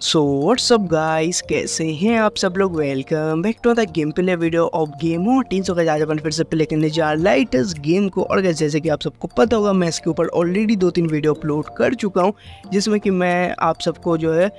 So what's up guys कैसे हैं आप सब लोग? Welcome back to the game play video of game और टीन सौ आज अपन फिर से प्ले करने जा लाइटेस्ट गेम को। और जैसे कि आप सबको पता होगा मैं इसके ऊपर ऑलरेडी दो तीन वीडियो अपलोड कर चुका हूँ जिसमें कि मैं आप सबको जो है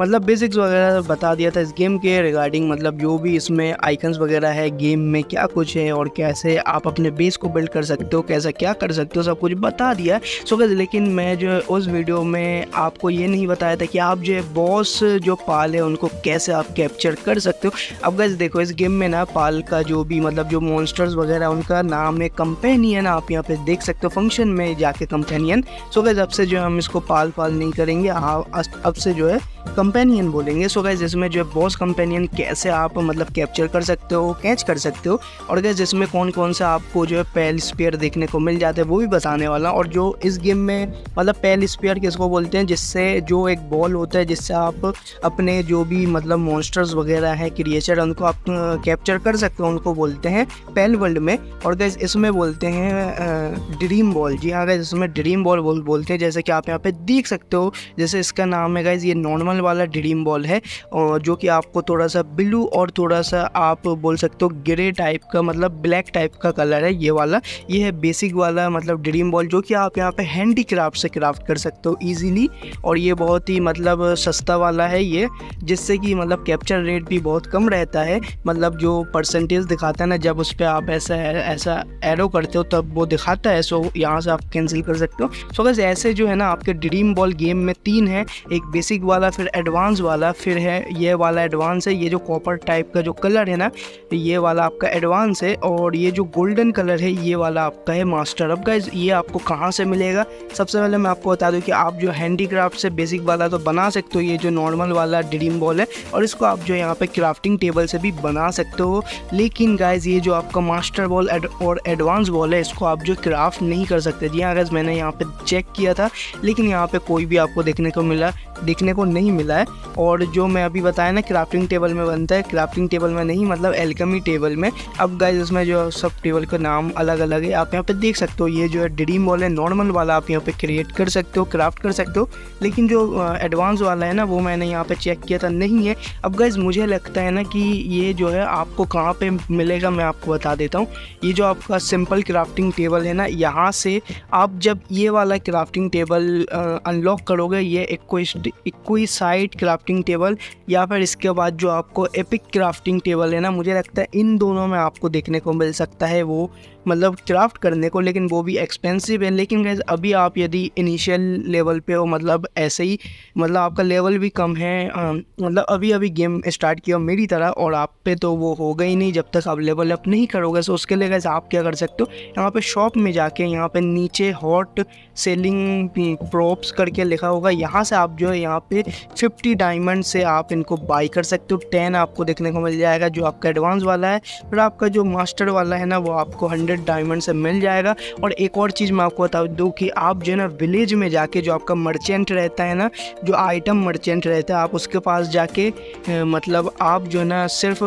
मतलब बेसिक्स वगैरह बता दिया था इस गेम के रिगार्डिंग मतलब जो भी इसमें आइकन्स वगैरह है गेम में क्या कुछ है और कैसे आप अपने बेस को बिल्ड कर सकते हो कैसा क्या कर सकते हो सब कुछ बता दिया। सो so, लेकिन मैं जो है उस वीडियो में आपको ये नहीं बताया था कि आप जो है बॉस जो पाल है, उनको कैसे आप कैप्चर कर सकते हो? अब गैस देखो, इस गेम में ना पाल का जो भी मतलब जो मॉन्स्टर्स वगैरह, उनका नाम है कंपेनियन आप यहाँ पे देख सकते हो फ़ंक्शन में जाके कंपेनियन सो गैस अब से जो हम इसको पाल पाल नहीं करेंगे. अब से जो है कंपेनियन बोलेंगे। सो गैस इसमें जो है बॉस कंपेनियन कैसे आप मतलब कैप्चर कर सकते हो कैच कर सकते हो? और गैस इसमें कौन कौन सा आपको जो है पैल स्पेयर देखने को मिल जाते हैं, वो भी बताने वाला और जो इस गेम में मतलब पैल स्पेयर किसको बोलते हैं, जिससे जो एक बॉल होता है, जिससे आप अपने जो भी मतलब मॉन्स्टर्स वगैरह हैं क्रिएचर उनको आप कैप्चर कर सकते हो, उनको बोलते हैं पैल वर्ल्ड में। और गैस इसमें बोलते हैं ड्रीम बॉल जी हाँ गैस इसमें ड्रीम बॉल बोल, बोलते हैं, जैसे कि आप यहाँ पे देख सकते हो, जैसे इसका नाम है गैस ये नॉर्मल वाला ड्रीम बॉल है जो कि आपको थोड़ा सा ब्लू और थोड़ा सा आप बोल सकते हो ग्रे टाइप का मतलब ब्लैक टाइप का कलर है ये वाला। ये है बेसिक वाला मतलब ड्रीम बॉल जो कि आप यहाँ पे हैंडी से क्राफ्ट कर सकते हो ईजिली और ये बहुत ही मतलब सस्ता वाला है ये, जिससे कि मतलब कैप्चर रेट भी बहुत कम रहता है। मतलब जो परसेंटेज दिखाता है ना, जब उस पर आप ऐसा ऐसा एरो करते हो, तब वो दिखाता है सो यहाँ से आप कैंसिल कर सकते हो। सो बस ऐसे जो है ना, आपके ड्रीम बॉल गेम में तीन है, एक बेसिक वाला, फिर एडवांस वाला फिर है, ये वाला एडवांस है, ये जो कॉपर टाइप का जो कलर है ना, ये वाला आपका एडवांस है और ये जो गोल्डन कलर है, ये वाला आपका है मास्टर अब गाइज़ ये आपको कहाँ से मिलेगा? सबसे पहले मैं आपको बता दूँ कि आप जो हैंडीक्राफ्ट से बेसिक वाला तो बना सकते हो, ये जो नॉर्मल वाला ड्रीम बॉल है, और इसको आप जो यहाँ पे क्राफ्टिंग टेबल से भी बना सकते हो. लेकिन गाइज़ ये जो आपका मास्टर बॉल और एडवांस बॉल है, इसको आप जो क्राफ्ट नहीं कर सकते. जी हाँ गाइज़ मैंने यहाँ पे चेक किया था, लेकिन यहाँ पे कोई भी आपको देखने को मिला, देखने को नहीं मिला है। और जो मैं अभी बताया ना क्राफ्टिंग टेबल में बनता है। क्राफ्टिंग टेबल में नहीं मतलब एल्कमी टेबल में। अब गाइज़ इसमें जो सब टेबल का नाम अलग अलग है। आप यहाँ पे देख सकते हो, ये जो है ड्रीम बॉल है। नॉर्मल वाला आप यहाँ पे क्रिएट कर सकते हो क्राफ्ट कर सकते हो। लेकिन जो एडवांस वाला है ना, वो मैंने यहाँ पे चेक किया था, नहीं है। अब गाइज़ मुझे लगता है ना कि ये जो है आपको कहाँ पे मिलेगा, मैं आपको बता देता हूँ। ये जो आपका सिंपल क्राफ्टिंग टेबल है ना, यहाँ से आप जब ये वाला क्राफ्टिंग टेबल अनलॉक करोगे, ये इक्वी साइड क्राफ्टिंग टेबल या फिर इसके बाद जो आपको एपिक क्राफ्टिंग टेबल है ना, मुझे लगता है इन दोनों में आपको देखने को मिल सकता है वो मतलब क्राफ्ट करने को, लेकिन वो भी एक्सपेंसिव है। लेकिन गैस अभी आप यदि इनिशियल लेवल पे हो मतलब ऐसे ही मतलब आपका लेवल भी कम है मतलब अभी अभी गेम स्टार्ट किया मेरी तरह, और आप पे तो वो होगा ही नहीं जब तक आप लेवल अप नहीं करोगे। सो उसके लिए गैस आप क्या कर सकते हो, यहाँ पे शॉप में जाके, यहाँ पे नीचे हॉट सेलिंग प्रॉप्स करके लिखा होगा। यहाँ से आप जो है, यहाँ पे 50 डायमंड से आप इनको बाई कर सकते हो। टेन आपको देखने को मिल जाएगा, जो आपका एडवांस वाला है। फिर आपका जो मास्टर वाला है ना, वो आपको 100 डायमंड से मिल जाएगा। और एक और चीज़ मैं आपको बता दूँ कि आप जो है ना विलेज में जाके जो आपका मर्चेंट रहता है ना, जो आइटम मर्चेंट रहता है, आप उसके पास जाके मतलब आप जो है ना, सिर्फ़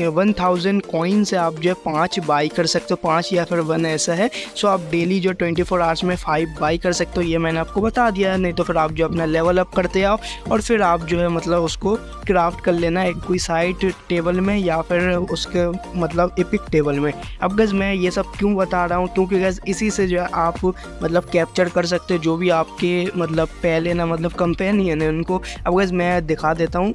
वन थाउज़ेंड कॉइन से आप जो है पाँच बाई कर सकते हो, पाँच या फिर वन ऐसा है। सो आप डेली जो ट्वेंटी फोर आवर्स में फाइव बाई कर सकते हो, ये मैंने आपको बता दिया है। नहीं तो फिर आप जो अपना लेवल अप करते आओ और फिर आप जो है मतलब उसको क्राफ्ट कर लेना एक कोई साइड टेबल में या फिर उसके मतलब एपिक टेबल में। अब गज मैं ये सब क्यों बता रहा हूँ? क्योंकि गज इसी से जो है आप मतलब कैप्चर कर सकते हो, जो भी आपके मतलब पहले ना मतलब कंपेनियन है उनको। अब गज मैं दिखा देता हूँ।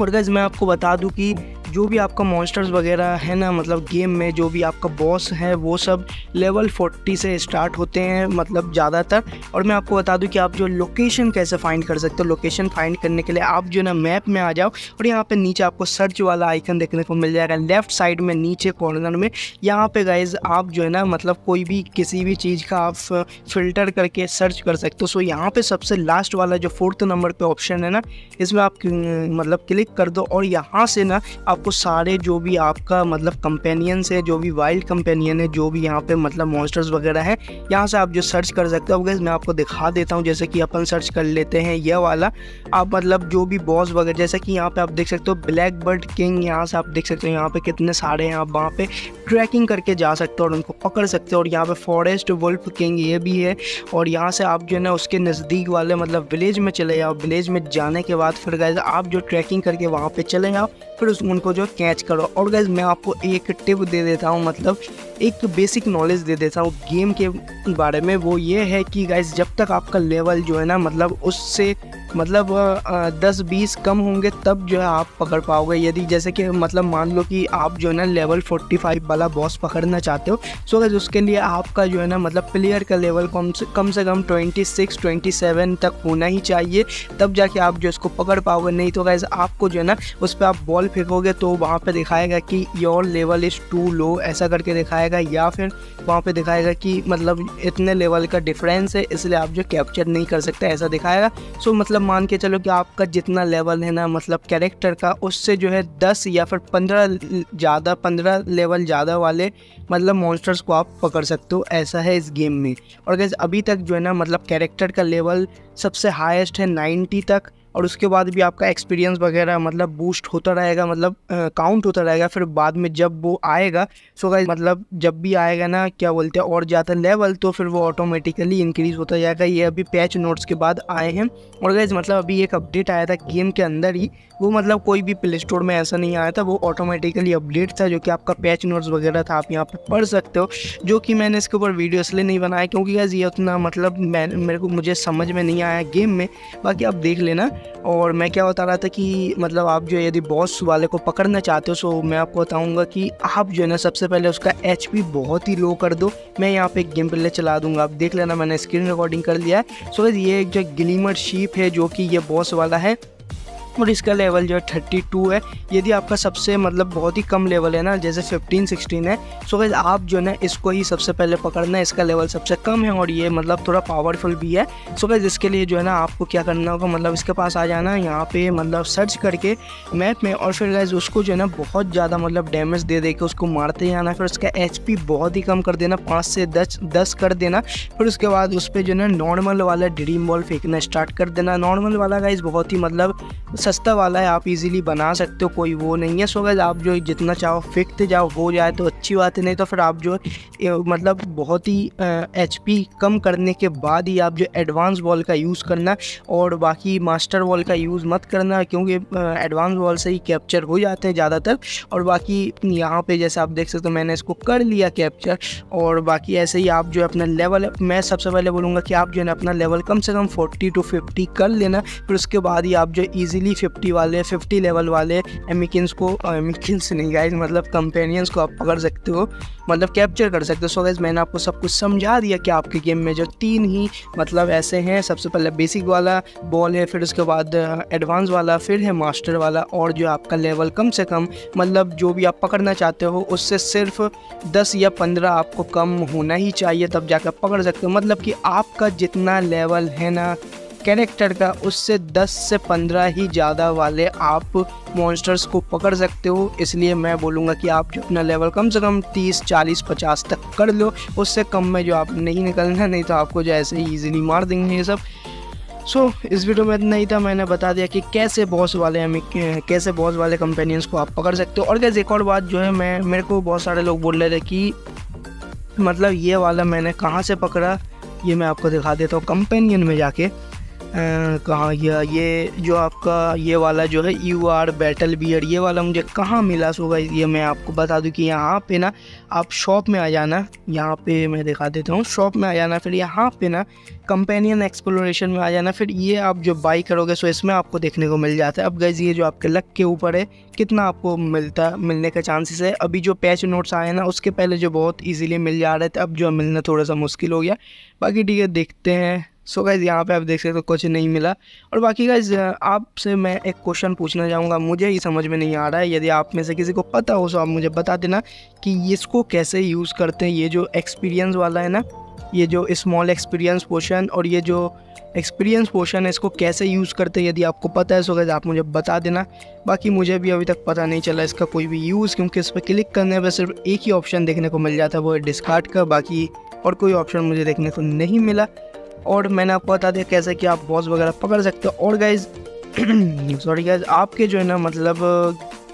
और गज मैं आपको बता दूँ कि जो भी आपका मॉन्स्टर्स वगैरह है ना मतलब गेम में जो भी आपका बॉस है, वो सब लेवल 40 से स्टार्ट होते हैं मतलब ज़्यादातर। और मैं आपको बता दूँ कि आप जो लोकेशन कैसे फाइंड कर सकते हो लोकेशन फाइंड करने के लिए आप जो ना मैप में आ जाओ और यहाँ पे नीचे आपको सर्च वाला आइकन देखने को मिल जाएगा। लेफ़्ट साइड में, नीचे कॉर्नर में, यहाँ पर गाइज़ आप जो है ना मतलब कोई भी किसी भी चीज़ का आप फ़िल्टर करके सर्च कर सकते हो। सो यहाँ पर सबसे लास्ट वाला जो फोर्थ नंबर पर ऑप्शन है ना, इसमें आप मतलब क्लिक कर दो और यहाँ से ना आप आपको सारे जो भी आपका मतलब कंपेनियंस है, जो भी वाइल्ड कंपेनियन है, जो भी यहाँ पे मतलब मॉन्स्टर्स वगैरह हैं, यहाँ से आप जो सर्च कर सकते हो गैस मैं आपको दिखा देता हूँ, जैसे कि अपन सर्च कर लेते हैं यह वाला। आप मतलब जो भी बॉस वगैरह, जैसे कि यहाँ पे आप देख सकते हो ब्लैक बर्ड किंग यहाँ से आप देख सकते हो, यहाँ पे कितने सारे हैं, आप वहाँ पे ट्रैकिंग करके जा सकते हो और उनको पकड़ सकते हो। और यहाँ पे फॉरेस्ट वुल्फ किंग ये भी है और यहाँ से आप जो है ना उसके नज़दीक वाले मतलब विलेज में चले जाओ। विलेज में जाने के बाद फिर गए आप जो ट्रैकिंग करके वहाँ पे चले जाओ। फिर उस उनको जो कैच करो। और गैस मैं आपको एक टिप दे देता हूँ मतलब एक बेसिक नॉलेज दे देता हूँ गेम के बारे में। वो ये है कि गाइज़ जब तक आपका लेवल जो है ना मतलब उससे मतलब दस बीस कम होंगे तब जो है आप पकड़ पाओगे। यदि जैसे कि मतलब मान लो कि आप जो है ना लेवल फोर्टी फाइव वाला बॉस पकड़ना चाहते हो सो गैस उसके लिए आपका जो है ना मतलब प्लेयर का लेवल कम से कम से कम ट्वेंटी सिक्स ट्वेंटी सेवन तक होना ही चाहिए, तब जाके आप जो इसको पकड़ पाओगे। नहीं तो गैस आपको जो है ना उस पर आप बॉल फेंकोगे तो वहाँ पर दिखाएगा कि your level is too low ऐसा करके दिखाएगा, या फिर वहाँ पर दिखाएगा कि मतलब इतने लेवल का डिफरेंस है, इसलिए आप जो कैप्चर नहीं कर सकते, ऐसा दिखाएगा। सो मतलब मान के चलो कि आपका जितना लेवल है ना मतलब कैरेक्टर का, उससे जो है दस या फिर पंद्रह ज़्यादा, पंद्रह लेवल ज़्यादा वाले मतलब मॉन्स्टर्स को आप पकड़ सकते हो। ऐसा है इस गेम में। और गैस अभी तक जो है ना मतलब कैरेक्टर का लेवल सबसे हाईएस्ट है नाइन्टी तक। और उसके बाद भी आपका एक्सपीरियंस वगैरह मतलब बूस्ट होता रहेगा मतलब काउंट होता रहेगा, फिर बाद में जब वो आएगा सो गाइस मतलब जब भी आएगा ना, क्या बोलते हैं, और ज़्यादा लेवल तो फिर वो ऑटोमेटिकली इंक्रीज़ होता जाएगा। ये अभी पैच नोट्स के बाद आए हैं। और गाइज़ मतलब अभी एक अपडेट आया था गेम के अंदर ही, वो मतलब कोई भी प्ले स्टोर में ऐसा नहीं आया था, वो ऑटोमेटिकली अपडेट था, जो कि आपका पैच नोट्स वगैरह था, आप यहाँ पर पढ़ सकते हो, जो कि मैंने इसके ऊपर वीडियो इसलिए नहीं बनाया क्योंकि गाइज़ ये उतना मतलब मैं, मेरे को, मुझे समझ में नहीं आया गेम में। बाकी आप देख लेना और मैं क्या बता रहा था कि मतलब आप जो यदि बॉस वाले को पकड़ना चाहते हो सो मैं आपको बताऊँगा कि आप जो है ना, सबसे पहले उसका एचपी बहुत ही लो कर दो। मैं यहाँ पे एक गेम प्ले चला दूँगा। आप देख लेना, मैंने स्क्रीन रिकॉर्डिंग कर लिया है। सो ये एक जो ग्लीमर शीप है, जो कि ये बॉस वाला है। और इसका लेवल जो है थर्टी टू है। यदि आपका सबसे मतलब बहुत ही कम लेवल है ना, जैसे फिफ्टीन सिक्सटीन है सो गैस आप जो है ना, इसको ही सबसे पहले पकड़ना है इसका लेवल सबसे कम है और ये मतलब थोड़ा पावरफुल भी है। सो गैस इसके लिए जो है ना, आपको क्या करना होगा मतलब इसके पास आ जाना, यहाँ पे मतलब सर्च करके मैप में और फिर गैस उसको जो है ना, बहुत ज़्यादा मतलब डैमेज दे दे के उसको मारते जाना, फिर उसका एचपी बहुत ही कम कर देना, पाँच से दस दस कर देना, फिर उसके बाद उस पर जो है ना नॉर्मल वाला ड्रीम बॉल फेंकना स्टार्ट कर देना। नॉर्मल वाला गाइज़ बहुत ही मतलब सस्ता वाला है, आप इजीली बना सकते हो, कोई वो नहीं है। सो गैस आप जो जितना चाहो फेंकते जाओ, हो जाए तो अच्छी बात है, नहीं तो फिर आप जो मतलब बहुत ही एचपी कम करने के बाद ही आप जो एडवांस बॉल का यूज़ करना और बाकी मास्टर बॉल का यूज़ मत करना, क्योंकि एडवांस बॉल से ही कैप्चर हो जाते हैं ज़्यादातर। और बाकी यहाँ पे जैसे आप देख सकते हो, मैंने इसको कर लिया कैप्चर और बाकी ऐसे ही आप जो अपना लेवल मैं सबसे पहले बोलूँगा कि आप जो है अपना लेवल कम से कम फोर्टी टू फिफ्टी कर लेना, फिर उसके बाद ही आप जो ईजिली फिफ्टी वाले फिफ्टी लेवल वाले एमिकिन्स को एमिकिन्स नहीं गाइज़ मतलब कंपेनियंस को आप पकड़ सकते हो मतलब कैप्चर कर सकते हो। सो गाइज़ मैंने आपको सब कुछ समझा दिया कि आपके गेम में जो तीन ही मतलब ऐसे हैं, सबसे पहले बेसिक वाला बॉल है, फिर उसके बाद एडवांस वाला, फिर है मास्टर वाला, और जो आपका लेवल कम से कम मतलब जो भी आप पकड़ना चाहते हो, उससे सिर्फ़ दस या पंद्रह आपको कम होना ही चाहिए, तब जाकर पकड़ सकते हो। मतलब कि आपका जितना लेवल है ना कैरेक्टर का उससे 10 से 15 ही ज़्यादा वाले आप मॉन्स्टर्स को पकड़ सकते हो। इसलिए मैं बोलूँगा कि आप जो अपना लेवल कम से कम 30 40 50 तक कर लो। उससे कम में जो आप नहीं निकलना नहीं तो आपको जो ऐसे ही ईजिली मार देंगे ये सब। सो so, इस वीडियो में इतना ही था। मैंने बता दिया कि कैसे बॉस वाले हमें कैसे बॉस वाले कंपेनियंस को आप पकड़ सकते हो। और कैसे एक और बात जो है मैं मेरे को बहुत सारे लोग बोल रहे थे कि मतलब ये वाला मैंने कहाँ से पकड़ा ये मैं आपको दिखा देता हूँ कंपेनियन में जाके। कहाँ गया ये जो आपका ये वाला जो है यू आर बैटल बियर ये वाला मुझे कहाँ मिला सो ये मैं आपको बता दूँ कि यहाँ पे ना आप शॉप में आ जाना, यहाँ पे मैं दिखा देता हूँ शॉप में आ जाना, फिर यहाँ पे ना कंपेनियन एक्सप्लोरेशन में आ जाना, फिर ये आप जो बाई करोगे सो इसमें आपको देखने को मिल जाता है। अब गैस ये जो आपके लक के ऊपर है, कितना आपको मिलता, मिलने का चांसेस है? अभी जो पैच नोट्स आए ना, उसके पहले जो बहुत ईजिली मिल जा रहे थे, अब जो मिलना थोड़ा सा मुश्किल हो गया। बाकी ठीक है, देखते हैं। सो गाइज़ यहाँ पे आप देख सकते हो, कुछ नहीं मिला। और बाकी गाइज़ आपसे मैं एक क्वेश्चन पूछना चाहूँगा। मुझे ये समझ में नहीं आ रहा है। यदि आप में से किसी को पता हो तो आप मुझे बता देना कि इसको कैसे यूज़ करते हैं। ये जो एक्सपीरियंस वाला है ना, ये जो स्मॉल एक्सपीरियंस पोर्शन और ये जो एक्सपीरियंस पोर्शन है, इसको कैसे यूज़ करते हैं, यदि आपको पता है सो गैस आप मुझे बता देना। बाकी मुझे भी अभी तक पता नहीं चला इसका कोई भी यूज़ क्योंकि इस पर क्लिक करने पर सिर्फ़ एक ही ऑप्शन देखने को मिल जाता है, वो डिस्कार्ड का। बाकी और कोई ऑप्शन मुझे देखने को नहीं मिला। और मैंने आपको बता दिया कैसे कि आप बॉस वगैरह पकड़ सकते हो। और गाइज़ सॉरी गाइज़ आपके जो है ना मतलब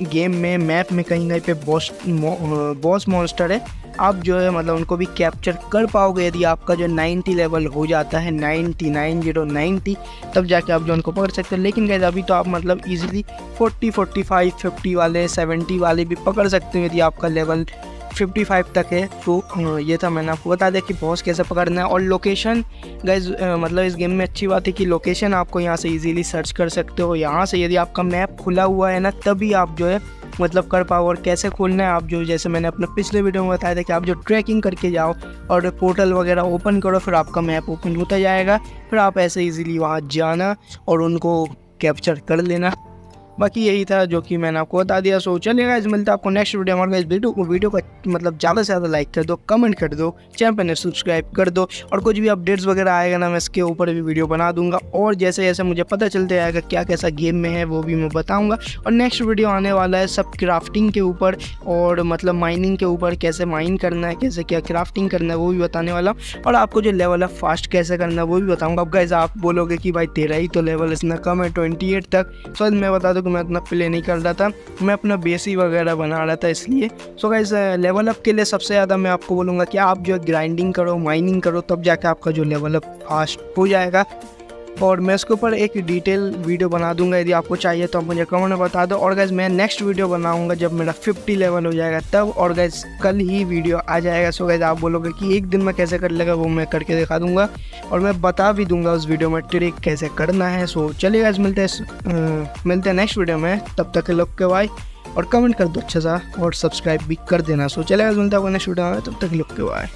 गेम में मैप में कहीं कहीं पे बॉस बॉस मॉन्स्टर है, आप जो है मतलब उनको भी कैप्चर कर पाओगे। यदि आपका जो 90 लेवल हो जाता है 90 90 90 तब जाके आप जो उनको पकड़ सकते हो। लेकिन गैस अभी तो आप मतलब इजीली 40 45 50 वाले 70 वाले भी पकड़ सकते हो, यदि आपका लेवल 55 तक है तो ये था मैंने आपको बता दिया कि बॉस कैसे पकड़ना है। और लोकेशन गैस मतलब इस गेम में अच्छी बात है कि लोकेशन आपको यहाँ से इजीली सर्च कर सकते हो। यहाँ से यदि आपका मैप खुला हुआ है ना, तभी आप जो है मतलब कर पाओ और कैसे खोलना है, आप जो, जैसे मैंने अपने पिछले वीडियो में बताया था कि आप जो ट्रैकिंग करके जाओ और पोर्टल वगैरह ओपन करो, फिर आपका मैप ओपन होता जाएगा। फिर आप ऐसे इजीली वहाँ जाना और उनको कैप्चर कर लेना। बाकी यही था जो कि मैंने आपको बता दिया। सो चलिए गाइज़ मिलता आपको नेक्स्ट वीडियो हमारे इस वीडियो को वीडियो को मतलब ज़्यादा से ज़्यादा लाइक कर दो कमेंट कर दो चैनल पर सब्सक्राइब कर दो। और कुछ भी अपडेट्स वगैरह आएगा ना, मैं इसके ऊपर भी वीडियो बना दूँगा। और जैसे जैसे मुझे पता चलते आएगा क्या कैसा गेम में है, वो भी मैं बताऊँगा। और नेक्स्ट वीडियो आने वाला है सब क्राफ्टिंग के ऊपर। और मतलब माइनिंग के ऊपर, कैसे माइन करना है, कैसे क्या क्राफ्टिंग करना है, वो भी बताने वाला और आपको जो लेवल है फास्ट कैसे करना है, वो भी बताऊँगा। अब गाइज़ आप बोलोगे कि भाई तेरा ही तो लेवल इतना कम है ट्वेंटी तक। सो मैं बता दूँ कि मैं उतना प्ले नहीं कर रहा था। मैं अपना बेसी वगैरह बना रहा था इसलिए। सो गाइज़ लेवल अप के लिए सबसे ज़्यादा मैं आपको बोलूँगा कि आप जो ग्राइंडिंग करो माइनिंग करो, तब जाके आपका जो लेवल अप फास्ट हो जाएगा। और मैं इसके ऊपर एक डिटेल वीडियो बना दूँगा, यदि आपको चाहिए तो आप मुझे कमेंट में बता दो। और गैस मैं नेक्स्ट वीडियो बनाऊँगा जब मेरा 50 लेवल हो जाएगा, तब और गैस कल ही वीडियो आ जाएगा। सो गैस आप बोलोगे कि एक दिन में कैसे कर लेगा, वो मैं करके दिखा दूँगा। और मैं बता भी दूँगा उस वीडियो में ट्रिक कैसे करना है। सो चलिए गैस मिलते हैं मिलते हैं नेक्स्ट वीडियो में। तब तक के लोग के भाई और कमेंट कर दो अच्छा सा, और सब्सक्राइब भी कर देना। सो चलेगा मिलता है नेक्स्ट वीडियो में। तब तक लोग के भाई